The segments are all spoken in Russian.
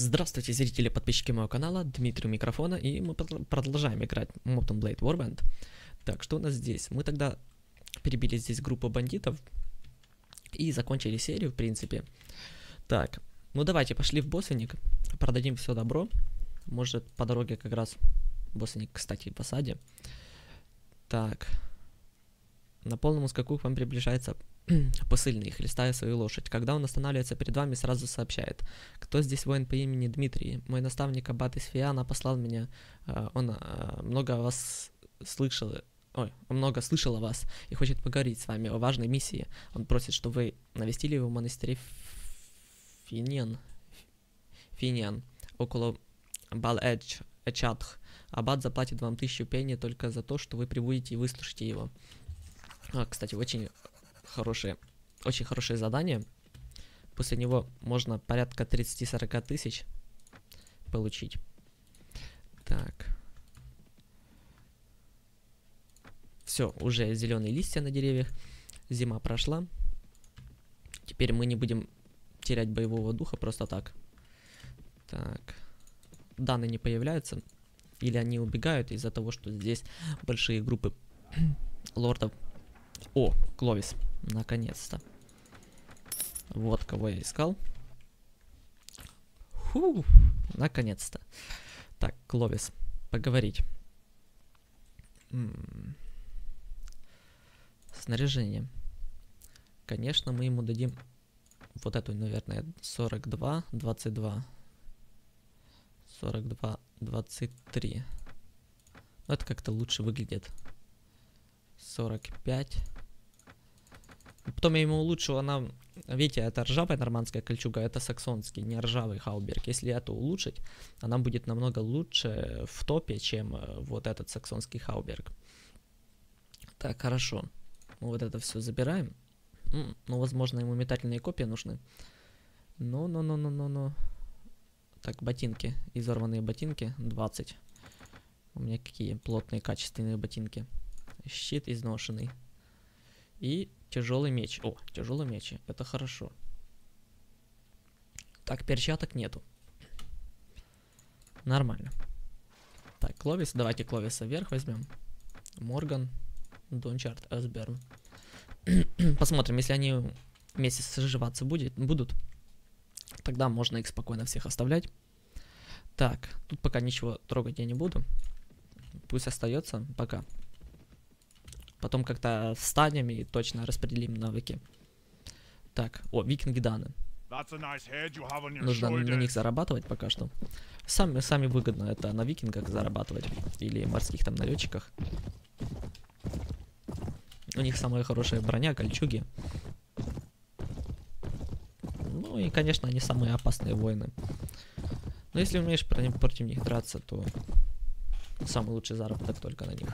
Здравствуйте, зрители, подписчики моего канала, Дмитрий у микрофона, и мы продолжаем играть Mountain Blade Warband. Так, что у нас здесь? Мы тогда перебили здесь группу бандитов и закончили серию, в принципе. Так, ну давайте, пошли в боссовник, продадим все добро. Может, по дороге как раз боссовник, кстати, в осаде. Так, на полном скаку к вам приближается посыльный, хлестая свою лошадь. Когда он останавливается перед вами, сразу сообщает. Кто здесь воин по имени Дмитрий? Мой наставник Аббат из Фиана послал меня. э, Он э, много о вас слышал. Ой, много слышал о вас и хочет поговорить с вами о важной миссии. Он просит, чтобы вы навестили его в монастыре Финен. Финен. Около Бал-Эдж. Эчатх. Аббат заплатит вам тысячу пенни только за то, что вы прибудете и выслушаете его. А, кстати, очень хорошее, очень хорошее задание. После него можно порядка 30-40 тысяч получить. Так. Все, уже зеленые листья на деревьях. Зима прошла. Теперь мы не будем терять боевого духа просто так. Так. Данные не появляются. Или они убегают из-за того, что здесь большие группы лордов. О, Кловис. Наконец-то. Вот кого я искал. Фу, наконец-то. Так, Кловис, поговорить. М. Снаряжение. Конечно, мы ему дадим вот эту, наверное, 42, 22. 42, 23. Ну, это как-то лучше выглядит. 45. Потом я ему улучшу, она, видите, это ржавая нормандская кольчуга, это саксонский, не ржавый хауберг. Если это улучшить, она будет намного лучше в топе, чем э, вот этот саксонский хауберг. Так, хорошо. Вот это все забираем. Ну, возможно, ему метательные копии нужны. Ну-ну-ну-ну-ну-ну. Так, ботинки. Изорванные ботинки. 20. У меня какие плотные, качественные ботинки. Щит изношенный. И тяжелый меч. О, тяжелый меч. Это хорошо. Так, перчаток нету. Нормально. Так, Кловис. Давайте Кловиса вверх возьмем. Морган. Дончард. Эсберн. Посмотрим, если они вместе соживаться будет, будут, тогда можно их спокойно всех оставлять. Так, тут пока ничего трогать я не буду. Пусть остается пока. Потом как-то встанем и точно распределим навыки. Так, о, викинги даны. Nice Нужно на них зарабатывать пока что. Сами, сами выгодно это на викингах зарабатывать. Или морских там налетчиках. У них самая хорошая броня, кольчуги. Ну и, конечно, они самые опасные воины. Но если умеешь про- против них драться, то самый лучший заработок только на них.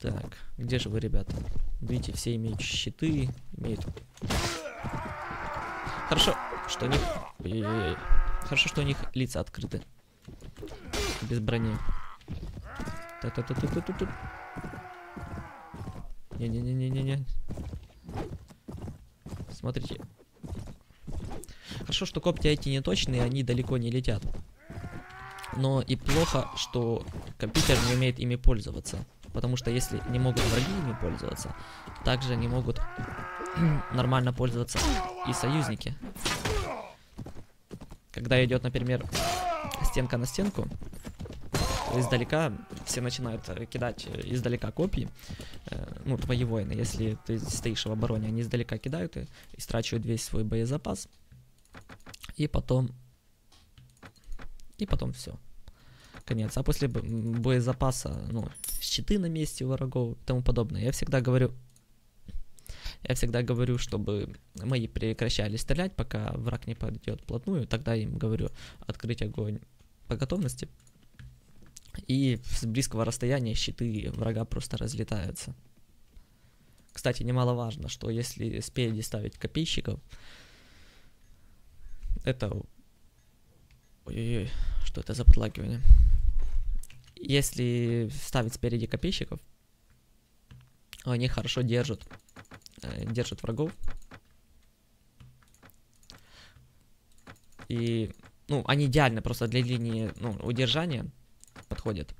Так, где же вы, ребята? Видите, все имеют щиты, имеют... Хорошо, что у них... Хорошо, что у них лица открыты. Без брони. Та-та-та-та-та-та. Не-не-не-не-не-не. Смотрите. Хорошо, что копья эти не точные, они далеко не летят. Но и плохо, что компьютер не умеет ими пользоваться. Потому что если не могут враги ими пользоваться, также не могут нормально пользоваться и союзники. Когда идет, например, стенка на стенку, издалека все начинают э, кидать э, издалека копии, э, ну, твои воины, если ты стоишь в обороне, они издалека кидают и истрачивают весь свой боезапас, и потом, и потом все. Конец. А после боезапаса, ну, щиты на месте врагов и тому подобное. Я всегда говорю, я всегда говорю, чтобы мои прекращали стрелять, пока враг не подойдет вплотную. Тогда им говорю открыть огонь по готовности. И с близкого расстояния щиты врага просто разлетаются. Кстати, немаловажно, что если спереди ставить копейщиков, это... Ой-ой-ой, что это за подлагивание? Если ставить спереди копейщиков, они хорошо держат, э, держат врагов. И, ну, они идеально просто для линии ну, удержания подходят.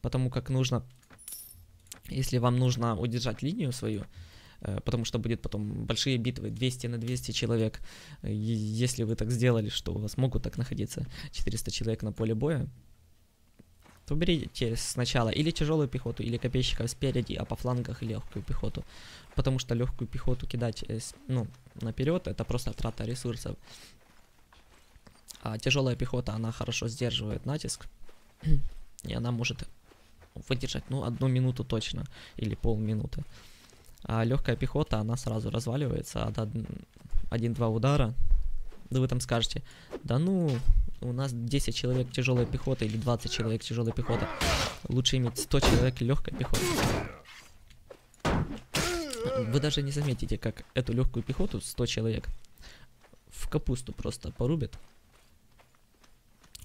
Потому как нужно, если вам нужно удержать линию свою, э, потому что будет потом большие битвы 200 на 200 человек. И если вы так сделали, что у вас могут так находиться 400 человек на поле боя, то берите сначала или тяжелую пехоту, или копейщиков спереди, а по флангах легкую пехоту. Потому что легкую пехоту кидать э, ну, наперед это просто трата ресурсов. А тяжелая пехота, она хорошо сдерживает натиск. И она может выдержать, ну, одну минуту точно, или полминуты. А легкая пехота, она сразу разваливается от од- один-два удара. Да вы там скажете, да ну, у нас 10 человек тяжелой пехоты или 20 человек тяжелой пехоты. Лучше иметь 100 человек легкой пехоты. Вы даже не заметите, как эту легкую пехоту 100 человек в капусту просто порубят,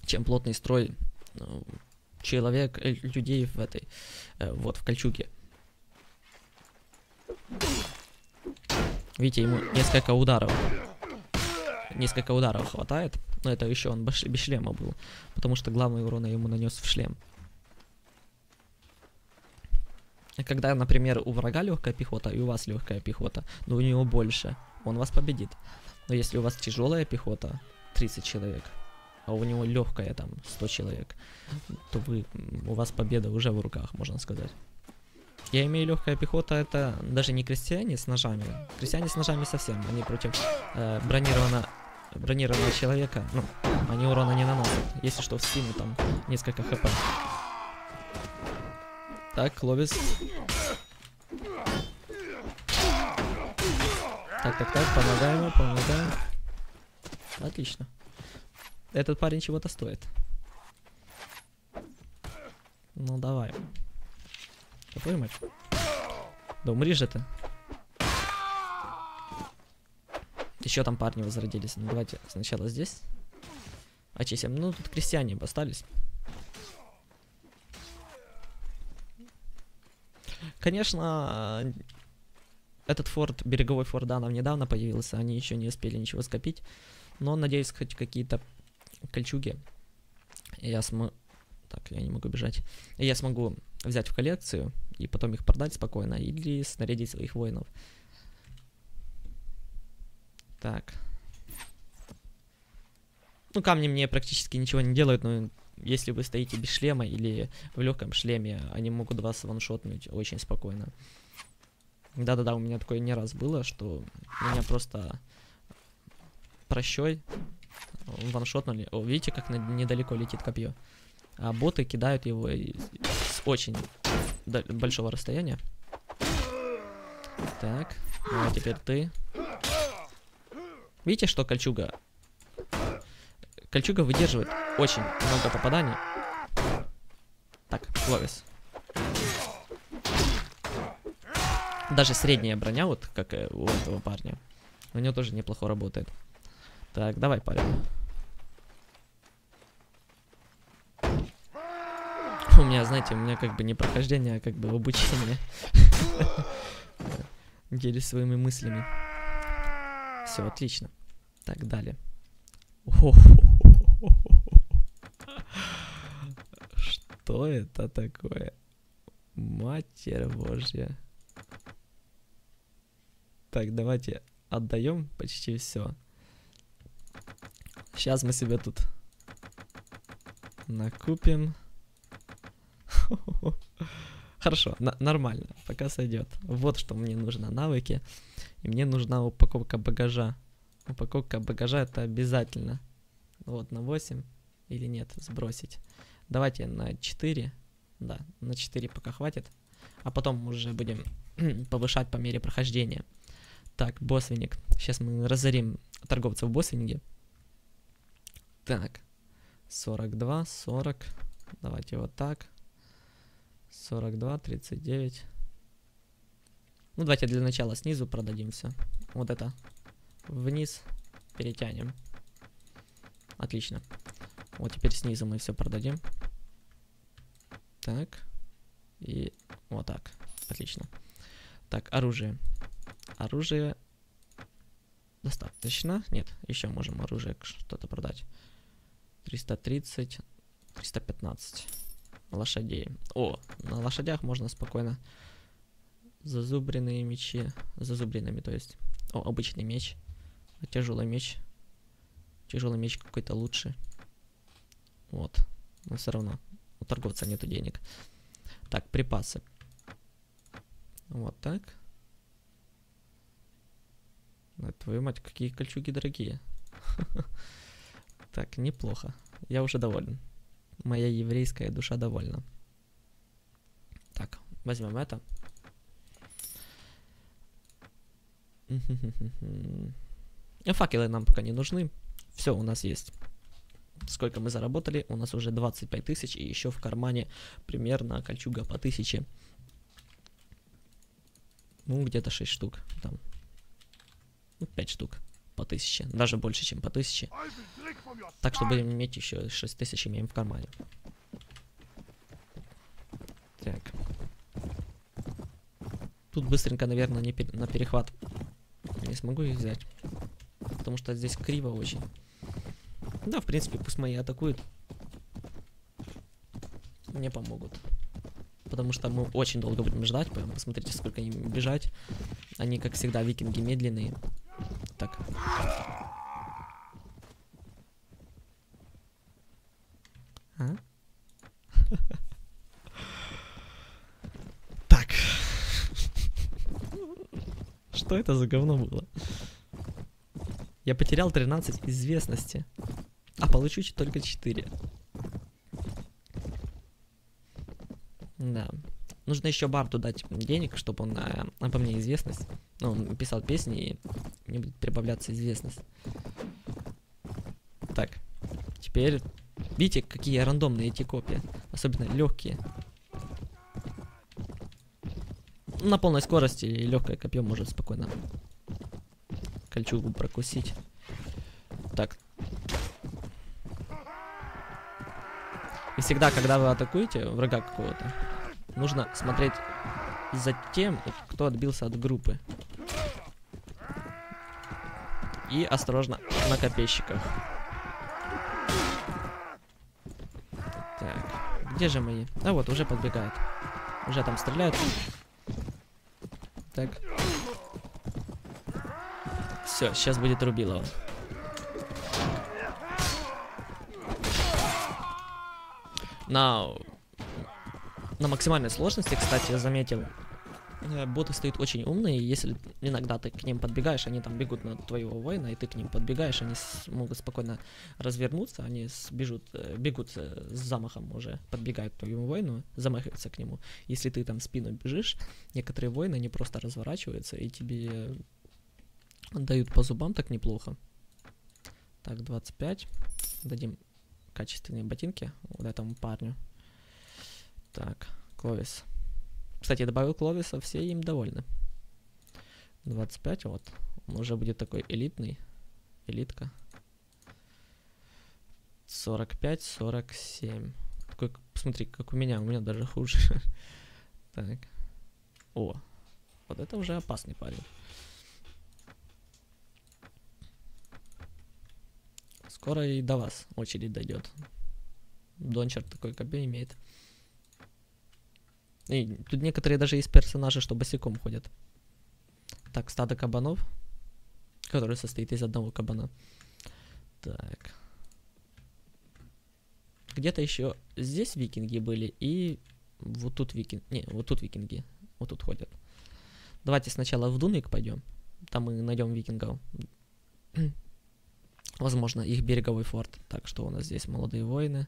чем плотный строй э, человек, э, людей в этой, э, вот, в кольчуге. Видите, ему несколько ударов. Несколько ударов хватает. Но это еще он без шлема был. Потому что главный урон я ему нанес в шлем. Когда, например, у врага легкая пехота и у вас легкая пехота, но у него больше, он вас победит. Но если у вас тяжелая пехота, 30 человек, а у него легкая там 100 человек, то вы, у вас победа уже в руках, можно сказать. Я имею легкая пехота, это даже не крестьяне с ножами. Крестьяне с ножами совсем, они против э, бронировано, бронированного человека, ну, они урона не наносят. Если что, в спину там несколько хп. Так, Ловис. Так, так, так, помогаем помогаем. Отлично. Этот парень чего-то стоит. Ну давай. Какой мать? Да умри же ты. Еще там парни возродились. Ну давайте сначала здесь. Очистим. Ну тут крестьяне остались. Конечно, этот форт, береговой форт Данов недавно появился, они еще не успели ничего скопить. Но надеюсь, хоть какие-то кольчуги я смогу... Так, я не могу бежать. Я смогу взять в коллекцию и потом их продать спокойно или снарядить своих воинов. Так. Ну, камни мне практически ничего не делают, но если вы стоите без шлема или в легком шлеме, они могут вас ваншотнуть очень спокойно. Да-да-да, у меня такое не раз было, что меня просто прощой ваншотнули. О, видите, как недалеко летит копье? А боты кидают его с очень большого расстояния. Так, ну а теперь ты. Видите, что кольчуга? Кольчуга выдерживает очень много попаданий. Так, Ловис. Даже средняя броня, вот как э, у этого парня, у него тоже неплохо работает. Так, давай, парень. У меня, знаете, у меня как бы не прохождение, а как бы обучение. Делюсь своими мыслями. Все, отлично. Так, далее. Что это такое? Матерь Божья. Так, давайте отдаем почти все. Сейчас мы себе тут накупим. Хорошо, нормально, пока сойдет. Вот что мне нужно, навыки. И мне нужна упаковка багажа. Упаковка багажа это обязательно. Вот, на 8 или нет, сбросить. Давайте на 4. Да, на 4 пока хватит. А потом уже будем повышать по мере прохождения. Так, боссвенник. Сейчас мы разорим торговцев в боссвенниге. Так, 42, 40. Давайте вот так. 42, 39. Ну, давайте для начала снизу продадим все. Вот это вниз перетянем. Отлично. Вот теперь снизу мы все продадим. Так. И вот так. Отлично. Так, оружие. Оружие. достаточно. Нет, еще можем оружие что-то продать. 330, 315 лошадей. О, на лошадях можно спокойно зазубренные мечи, зазубренными, то есть. О, обычный меч, тяжелый меч. Тяжелый меч какой-то лучше. Вот, но все равно у торговца нету денег. Так, припасы. Вот так. Да, твою мать, какие кольчуги дорогие. Так, неплохо. Я уже доволен. Моя еврейская душа довольна. Так, возьмем это. А Факелы нам пока не нужны. Все, у нас есть. Сколько мы заработали? У нас уже 25 тысяч, и еще в кармане примерно кольчуга по тысяче. Ну, где-то 6 штук. Там. Ну, 5 штук по тысяче. Даже больше, чем по тысяче. Так что будем иметь еще 6 тысяч имеем в кармане. Так. Тут быстренько, наверное, не пер- на перехват не смогу их взять. Потому что здесь криво очень. Да, в принципе, пусть мои атакуют. Мне помогут. Потому что мы очень долго будем ждать. Посмотрите, сколько им бежать. Они, как всегда, викинги медленные. Так. А? Так. Что это за говно было? Я потерял 13 известности. А получу только 4. Да. Нужно еще Барду дать денег, чтобы он э, обо мне известность. Ну, он писал песни, и мне будет прибавляться известность. Так. Теперь Видите, какие рандомные эти копии. Особенно легкие. На полной скорости и легкое копье может спокойно кольчугу прокусить. Так. И всегда, когда вы атакуете врага какого-то, нужно смотреть за тем, кто отбился от группы. И осторожно на копейщиках. Так, где же мои? А вот, уже подбегают. Уже там стреляют. Так. Все, сейчас будет Рубилова. На, на максимальной сложности, кстати, я заметил, боты стоят очень умные, если иногда ты к ним подбегаешь, они там бегут на твоего воина, и ты к ним подбегаешь, они могут спокойно развернуться, они бежут, э, бегут э, с замахом уже, подбегают к твоему воину, замахиваются к нему. Если ты там спину бежишь, некоторые воины, они просто разворачиваются, и тебе дают по зубам так неплохо. Так, 25. Дадим качественные ботинки вот этому парню. Так, Кловис. Кстати, я добавил Кловиса, все им довольны. 25, вот. Он уже будет такой элитный. Элитка. 45, 47. Такой, посмотри, как у меня, у меня даже хуже. Так. О, вот это уже опасный парень. Скоро и до вас очередь дойдет. Дончер такой копей имеет. И тут некоторые даже есть персонажи, что босиком ходят. Так, стадо кабанов, который состоит из одного кабана. Так. Где-то еще здесь викинги были, и вот тут викинги. Не, вот тут викинги. Вот тут ходят. Давайте сначала в Дунвик пойдем. Там мы найдем викингов. Возможно, их береговой форт. Так, что у нас здесь? Молодые воины.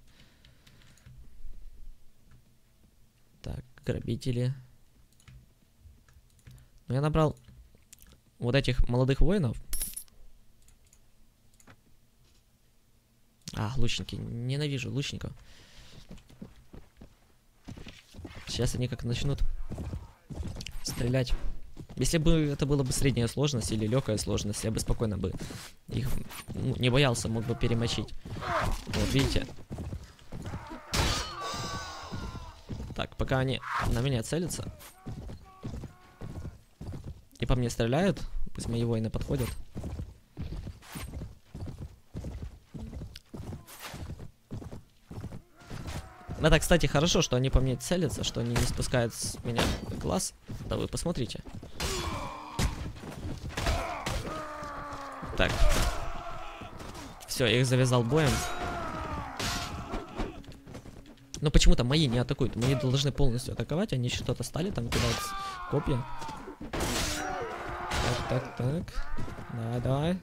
Так, грабители. Ну, я набрал вот этих молодых воинов. А, лучники. Ненавижу лучников. Сейчас они как начнут стрелять. Если бы это была бы средняя сложность или легкая сложность, я бы спокойно бы их ну, не боялся, мог бы перемочить. Вот видите. Так, пока они на меня целятся. И по мне стреляют. Пусть мои воины подходят. А так, кстати, хорошо, что они по мне целятся, что они не спускают с меня глаз. Да вы посмотрите. Так. Все, я их завязал боем. Но почему-то мои не атакуют. Мои должны полностью атаковать. Они что-то стали там кидать копья. Так, так, так. Давай, давай.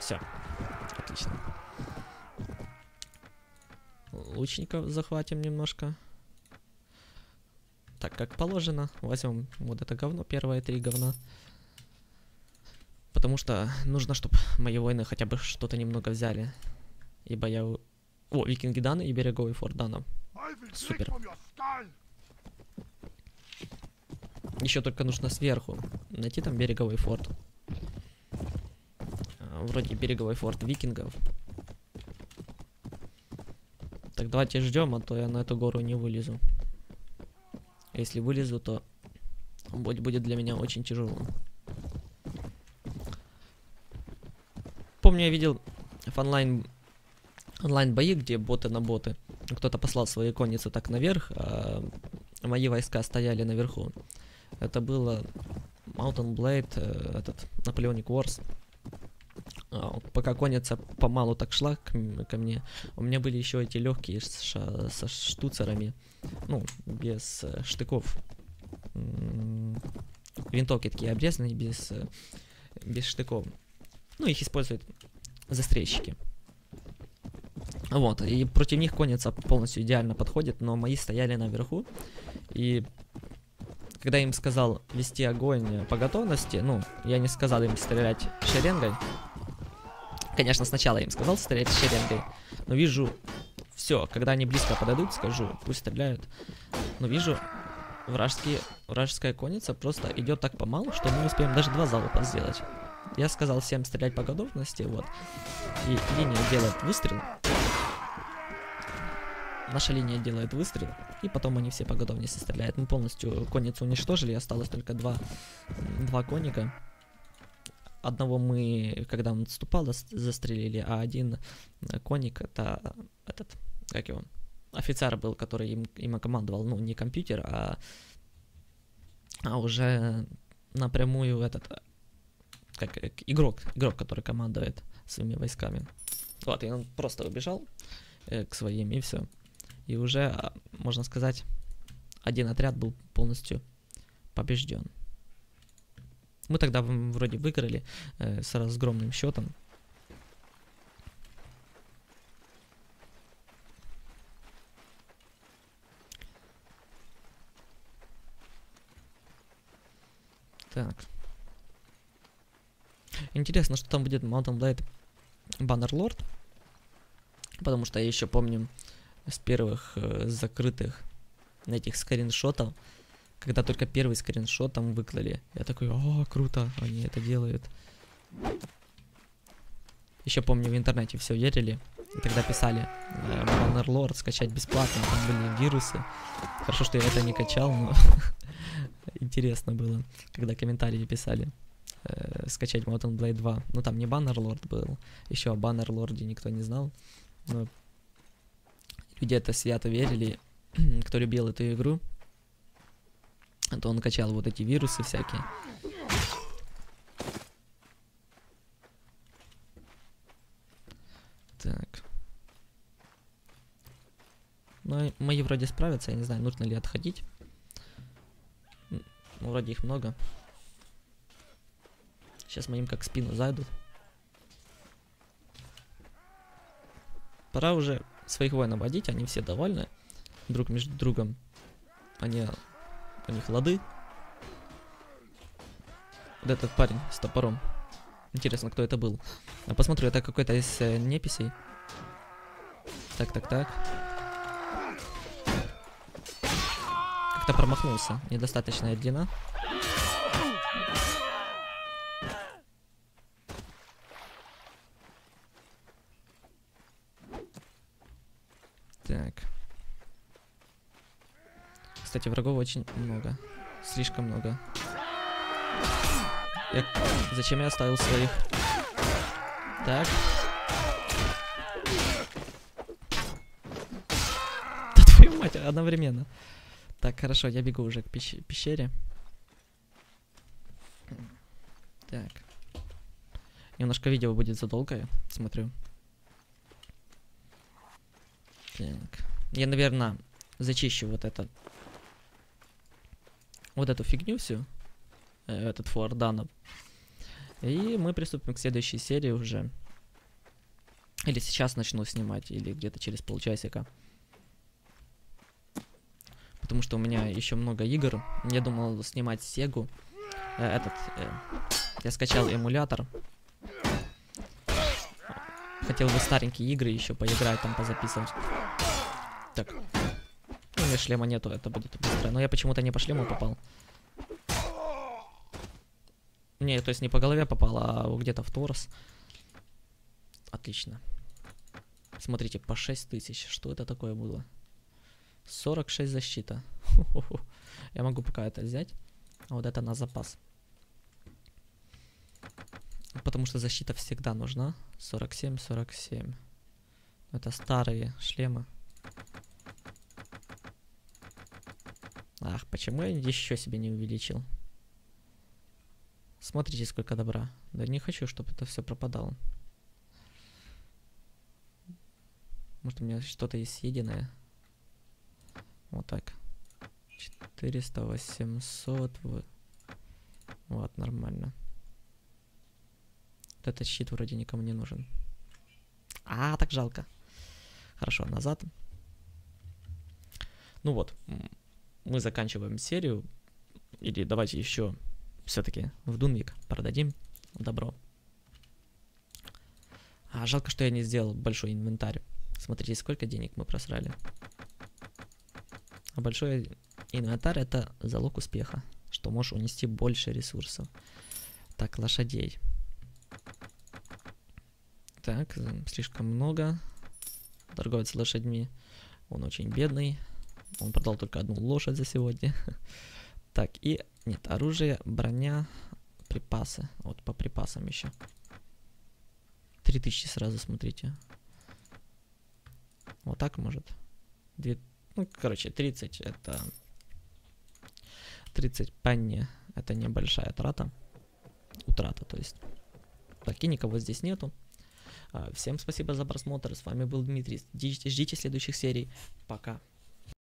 Все. Отлично. Лучников захватим немножко. Так, как положено. Возьмем вот это говно, первое три говна. Потому что нужно, чтобы мои воины хотя бы что-то немного взяли. Ибо я... О, викинги даны и береговый форт дана. Супер. Еще только нужно сверху найти там береговой форт. А, вроде береговой форт викингов. Так, давайте ждем, а то я на эту гору не вылезу. Если вылезу, то будет для меня очень тяжело. Помню, я видел в онлайн онлайн бои, где боты на боты. Кто-то послал свои конницы так наверх, а мои войска стояли наверху. Это было Mountain Blade, э, этот Napoleonic Wars. А, пока конница помалу так шла к, ко мне, у меня были еще эти легкие ша со штуцерами, ну, без э, штыков. Винтовки такие обрезанные, без, э, без штыков. Ну, их используют застрельщики. Вот, и против них конница полностью идеально подходит, но мои стояли наверху, и когда им сказал вести огонь по готовности, ну, я не сказал им стрелять шеренгой. Конечно, сначала я им сказал стрелять шеренгой, но вижу, все, когда они близко подойдут, скажу, пусть стреляют. Но вижу, вражеские, вражеская конница просто идет так помалу, что мы не успеем даже два залпа сделать. Я сказал всем стрелять по готовности, вот. И линия делает выстрел. Наша линия делает выстрел, и потом они все по готовности стреляют. Мы полностью конницу уничтожили, осталось только два, два конника. Одного мы, когда он отступал, застрелили, а один конник, это этот, как его, офицер был, который им, им командовал, ну, не компьютер, а, а уже напрямую этот, как игрок, игрок, который командует своими войсками. Вот, и он просто убежал э, к своим, и все. И уже, а, можно сказать, один отряд был полностью побежден. Мы тогда вроде выиграли э, с разгромным счетом. Так. Интересно, что там будет Mountain Blade Bannerlord. Потому что я еще помню, с первых э, закрытых этих скриншотов, когда только первый скриншот там выклали. Я такой, о, круто, они это делают. Еще помню, в интернете все верили. И тогда писали э, Bannerlord скачать бесплатно, там были вирусы. Хорошо, что я это не качал, но интересно было, когда комментарии писали. Э, скачать Mountain Blade 2. Ну там не Bannerlord был, еще о Bannerlord никто не знал. Но это свято верили, кто любил эту игру, то он качал вот эти вирусы всякие. Так. Ну, мои вроде справятся, я не знаю, нужно ли отходить. Ну, вроде их много. Сейчас моим как спину зайдут. Пора уже своих воинов водить, они все довольны друг между другом. Они, у них лады. Вот этот парень с топором. Интересно, кто это был. Я посмотрю, это какой-то из э, неписей. Так, так, так. Как-то промахнулся. Недостаточная длина. кстати, врагов очень много. Слишком много. Я... Зачем я оставил своих? Так. Да твою мать, одновременно. Так, хорошо, я бегу уже к пещ пещере. Так. Немножко видео будет задолгое, смотрю. Так. Я, наверное, зачищу вот этот вот эту фигню всю. э, Этот фор данов. И мы приступим к следующей серии уже. Или сейчас начну снимать, или где-то через полчасика. Потому что у меня еще много игр. Я думал снимать Сегу. Э, этот. э, я скачал эмулятор. Хотел бы старенькие игры еще поиграть, там позаписывать. Так. Меня шлема нету, это будет быстро. Но я почему-то не по шлему попал. Не, то есть не по голове попал, а где-то в торс. Отлично. Смотрите, по 6 тысяч. Что это такое было? 46 защита. Я могу пока это взять. А вот это на запас. Потому что защита всегда нужна. 47, 47. Это старые шлемы. Ах, почему я еще себе не увеличил? Смотрите, сколько добра. Да не хочу, чтобы это все пропадало. Может, у меня что-то есть съеденное? Вот так. 400, 800. Вот, нормально. Вот этот щит вроде никому не нужен. А, так жалко. Хорошо, назад. Ну вот, мы заканчиваем серию. Или давайте еще все-таки в Дунвик продадим добро. А, жалко, что я не сделал большой инвентарь. Смотрите, сколько денег мы просрали. А большой инвентарь это залог успеха, что можешь унести больше ресурсов. Так, лошадей. Так, слишком много. Торговец лошадьми. Он очень бедный. Он продал только одну лошадь за сегодня. Так, и нет, оружие, броня, припасы. Вот по припасам еще. 3000 сразу, смотрите. Вот так может. Две... Ну, короче, 30 это... 30 пенни это небольшая трата. Утрата, то есть. Так, и никого здесь нету. А, Всем спасибо за просмотр. С вами был Дмитрий. Ждите следующих серий. Пока.